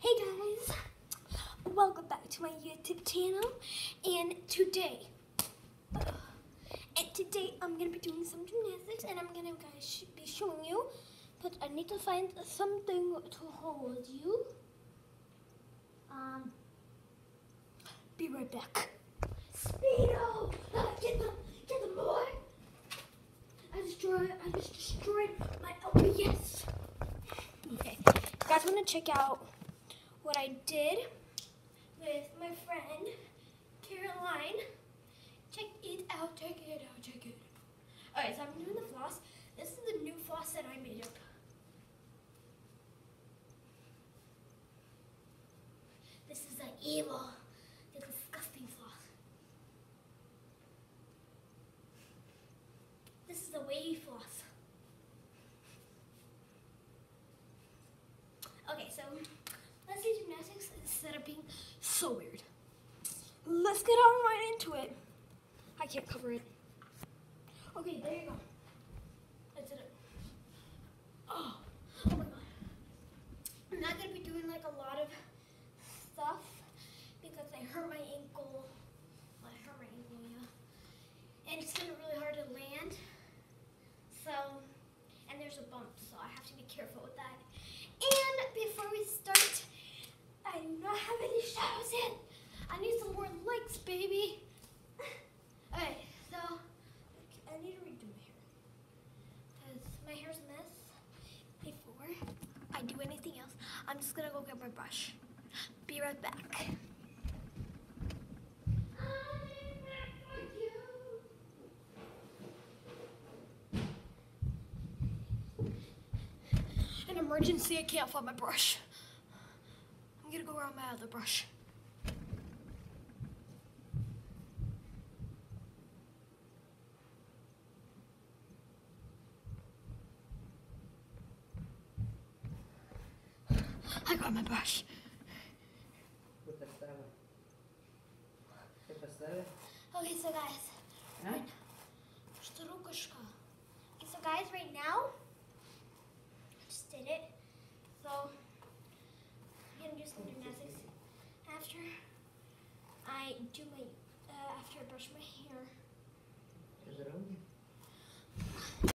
Hey guys, welcome back to my YouTube channel. And today, and today I'm gonna be doing some gymnastics, and I'm gonna guys be showing you. But I need to find something to hold you. Um, be right back. Speedo, get them, get them, boy. I destroyed, I just destroyed my LPS. Okay, you guys want to check out what I did with my friend Caroline. Check it out, check it out, check it. Alright, so I'm doing the floss. This is the new floss that I made up. This is the evil, the disgusting floss. This is the wavy floss. Okay, so let's do gymnastics instead of being so weird. Let's get on right into it. I can't cover it. Okay, there you go. I did it. Oh, oh my god. I'm not gonna be doing like a lot of stuff because I hurt my ankle. I hurt my ankle, yeah. And it's gonna be really hard to land. So, and there's a bump, so I have to be careful with that. And before we start, I do not have any shadows in. I need some more lights, baby. Alright, so I need to redo my hair. Because my hair's a mess. Before I do anything else, I'm just gonna go get my brush. Be right back. An emergency, I can't find my brush. I'm gonna go around my other brush. I got my brush. Oh, okay, so guys. Huh? Right okay, so guys, right now, I just did it. So, I'm going to do some gymnastics after I do my, uh, after I brush my hair. Is it on you?